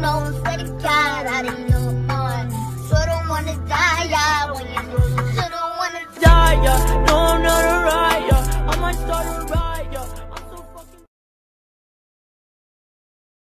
no swear to God, I didn't know on. So I don't wanna die, yeah, when you so don't wanna die, yeah. No, I'm not a riot, I might start a riot.